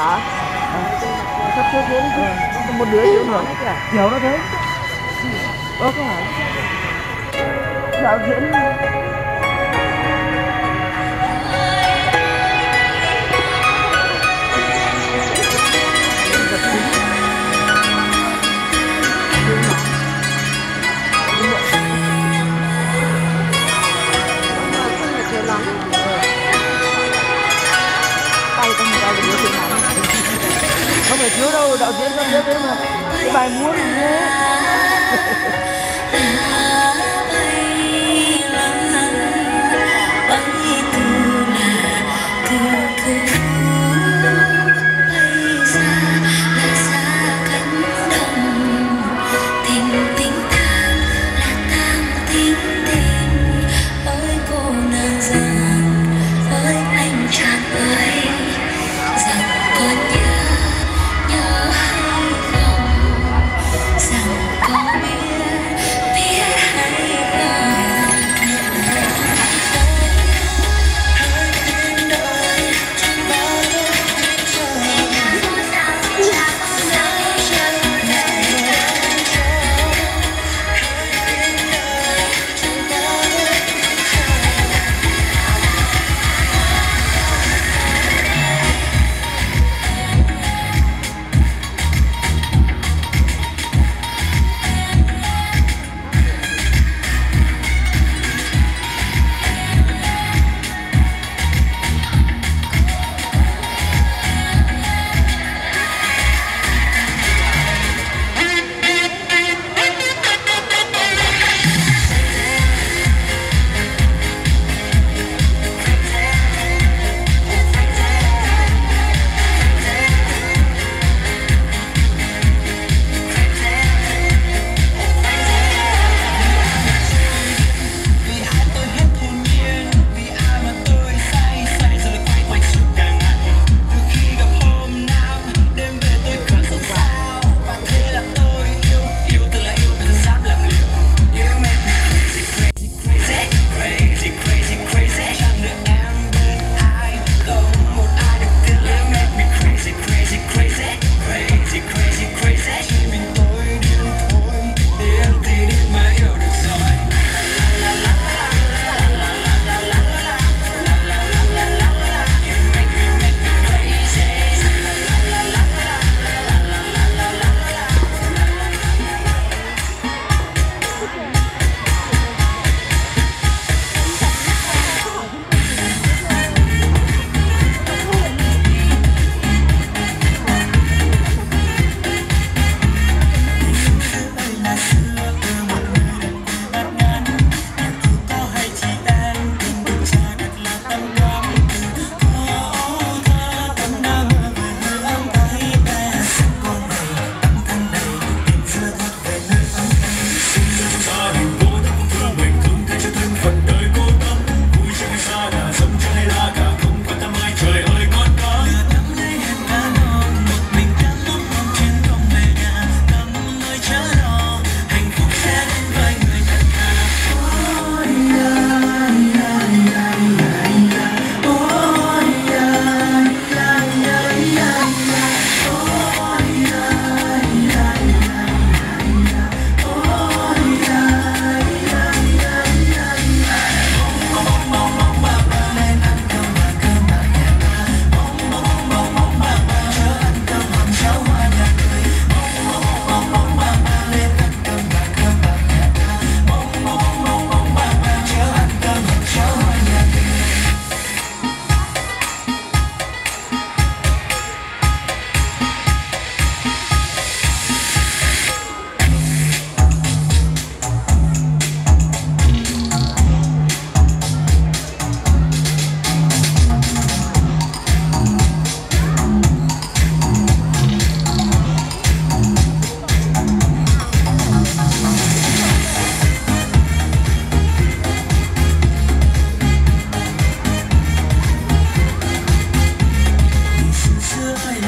hả? Sắp xuống xuống có một đứa xuống rồi nhiều nó thế. Ơ có phải đạo diễn. đâu đạo diễn con biết đấy mà. Cái bài muốn này nhé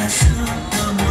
Passion